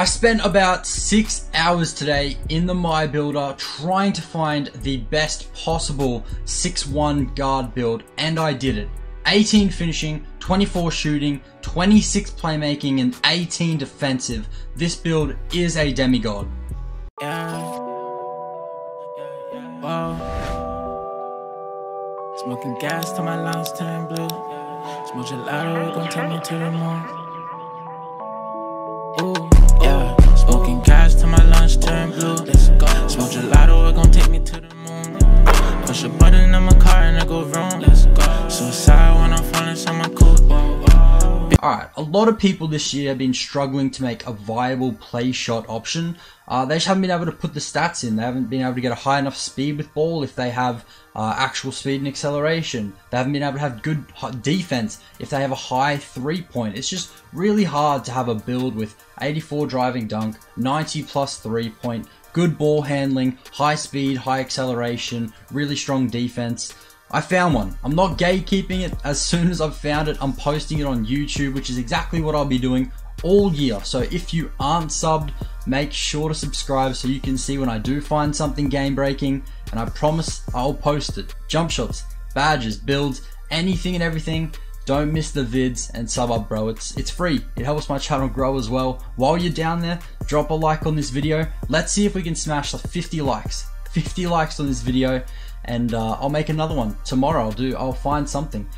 I spent about six hours today in the My Builder trying to find the best possible 6-1 guard build and I did it. 18 finishing, 24 shooting, 26 playmaking and 18 defensive. This build is a demigod. Yeah. Smoking gas till my lungs turn blue. Smoke gelato, gon' take me to the moon. Turn blue. Let's go. Smoke gelato, it gon' take me to the moon. Push a button in my car and I go wrong. Alright, a lot of people this year have been struggling to make a viable play shot option. Uh, they just haven't been able to put the stats in. They haven't been able to get a high enough speed with ball if they have uh, actual speed and acceleration. They haven't been able to have good defense if they have a high three point. It's just really hard to have a build with 84 driving dunk, 90 plus three point, good ball handling, high speed, high acceleration, really strong defense. I found one. I'm not gatekeeping it. As soon as I've found it, I'm posting it on YouTube, which is exactly what I'll be doing all year. So if you aren't subbed, make sure to subscribe so you can see when I do find something game breaking. And I promise I'll post it. Jump shots, badges, builds, anything and everything. Don't miss the vids and sub up bro. It's it's free. It helps my channel grow as well. While you're down there, drop a like on this video. Let's see if we can smash the 50 likes. 50 likes on this video and uh, I'll make another one tomorrow. I'll do. I'll find something.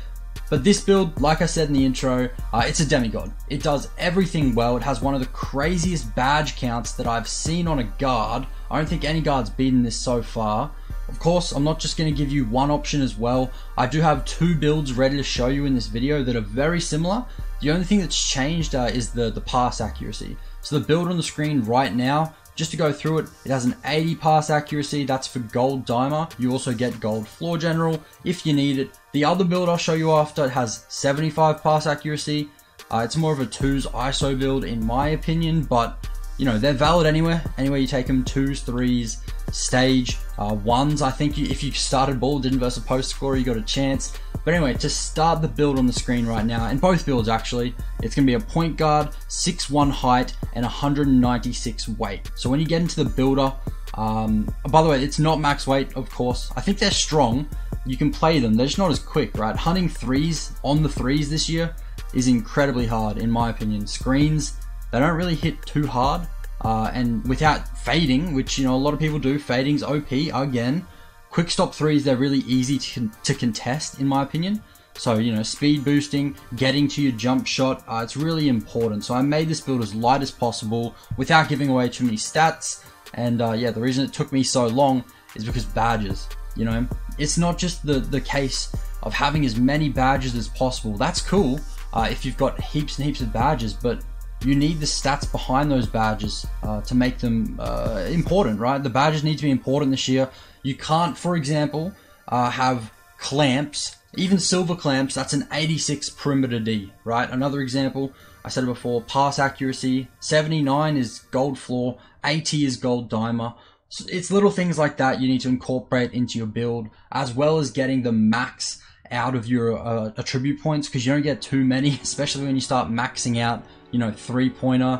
But this build, like I said in the intro, uh, it's a demigod. It does everything well. It has one of the craziest badge counts that I've seen on a guard. I don't think any guard's beaten this so far. Of course, I'm not just going to give you one option as well. I do have two builds ready to show you in this video that are very similar. The only thing that's changed uh, is the, the pass accuracy. So the build on the screen right now just to go through it, it has an 80 pass accuracy, that's for gold dimer. You also get gold floor general if you need it. The other build I'll show you after, it has 75 pass accuracy. Uh, it's more of a 2s ISO build in my opinion, but you know, they're valid anywhere. Anywhere you take them, 2s, 3s, stage, uh, 1s. I think you, if you started ball, didn't versus post score, you got a chance. But anyway, to start the build on the screen right now, and both builds actually, it's going to be a point guard, 6'1 height, and 196 weight. So when you get into the builder, um, by the way, it's not max weight, of course. I think they're strong. You can play them. They're just not as quick, right? Hunting threes on the threes this year is incredibly hard, in my opinion. Screens, they don't really hit too hard. Uh, and without fading, which you know a lot of people do, fading's OP again. Quick stop threes, they're really easy to, to contest, in my opinion. So, you know, speed boosting, getting to your jump shot, uh, it's really important. So I made this build as light as possible without giving away too many stats. And uh, yeah, the reason it took me so long is because badges, you know, it's not just the, the case of having as many badges as possible. That's cool uh, if you've got heaps and heaps of badges, but you need the stats behind those badges uh, to make them uh, important, right? The badges need to be important this year. You can't, for example, uh, have clamps, even silver clamps, that's an 86 perimeter D, right? Another example, I said before, pass accuracy, 79 is gold floor, 80 is gold dimer. So it's little things like that you need to incorporate into your build, as well as getting the max out of your uh, attribute points, because you don't get too many, especially when you start maxing out you know, three pointer,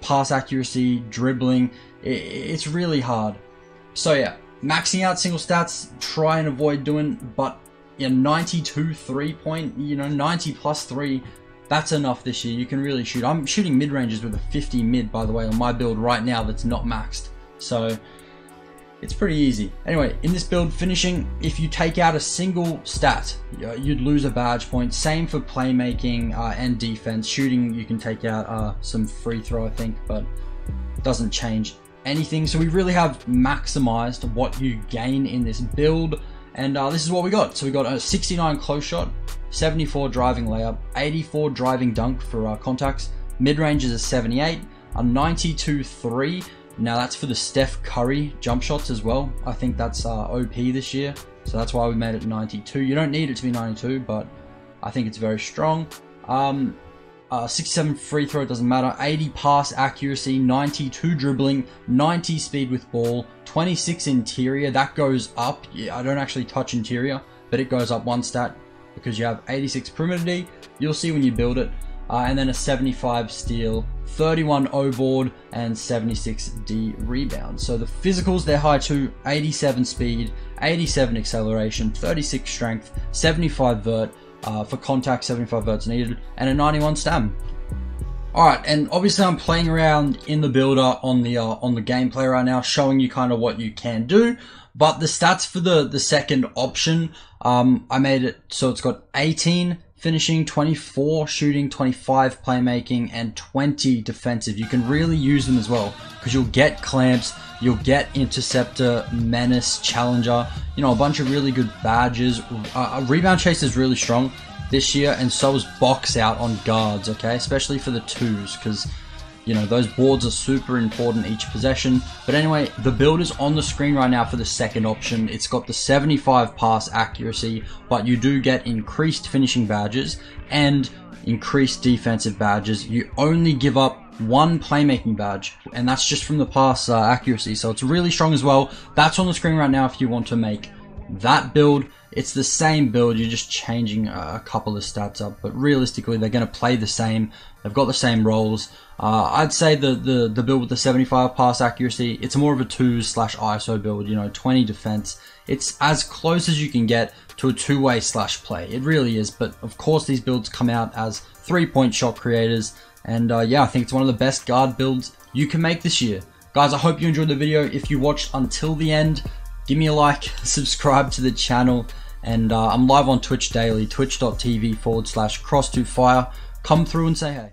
pass accuracy, dribbling. It's really hard. So yeah, maxing out single stats, try and avoid doing, but yeah, 92 three point, you know, 90 plus three, that's enough this year. You can really shoot. I'm shooting mid ranges with a 50 mid, by the way, on my build right now that's not maxed. So it's pretty easy. Anyway, in this build, finishing, if you take out a single stat, you'd lose a badge point. Same for playmaking uh, and defense. Shooting, you can take out uh, some free throw, I think, but doesn't change anything. So we really have maximized what you gain in this build. And uh, this is what we got. So we got a 69 close shot, 74 driving layup, 84 driving dunk for our contacts. Mid range is a 78, a 92 3, now that's for the Steph Curry jump shots as well. I think that's uh, OP this year, so that's why we made it 92. You don't need it to be 92, but I think it's very strong. Um, uh, 67 free throw, doesn't matter. 80 pass accuracy, 92 dribbling, 90 speed with ball, 26 interior. That goes up. Yeah, I don't actually touch interior, but it goes up one stat because you have 86 perimeter. D, You'll see when you build it. Uh, and then a 75 steal, 31 O board, and 76 D rebound. So the physicals, they're high too 87 speed, 87 acceleration, 36 strength, 75 vert, uh, for contact, 75 verts needed, and a 91 stam. Alright, and obviously I'm playing around in the builder on the uh, on the gameplay right now, showing you kind of what you can do. But the stats for the, the second option, um, I made it so it's got 18 finishing, 24 shooting, 25 playmaking, and 20 defensive. You can really use them as well because you'll get clamps, you'll get interceptor, menace, challenger, you know, a bunch of really good badges. Uh, rebound chase is really strong this year, and so is box out on guards, okay, especially for the twos because you know, those boards are super important each possession. But anyway, the build is on the screen right now for the second option. It's got the 75 pass accuracy, but you do get increased finishing badges and increased defensive badges. You only give up one playmaking badge, and that's just from the pass uh, accuracy. So it's really strong as well. That's on the screen right now if you want to make that build. It's the same build, you're just changing a couple of stats up, but realistically, they're going to play the same. They've got the same roles. Uh, I'd say the, the, the build with the 75 pass accuracy, it's more of a 2 slash ISO build, you know, 20 defense. It's as close as you can get to a two-way slash play. It really is, but of course these builds come out as three-point shot creators, and uh, yeah, I think it's one of the best guard builds you can make this year. Guys, I hope you enjoyed the video. If you watched until the end, give me a like, subscribe to the channel, and uh, I'm live on Twitch daily, twitch.tv forward slash cross to fire. Come through and say hey.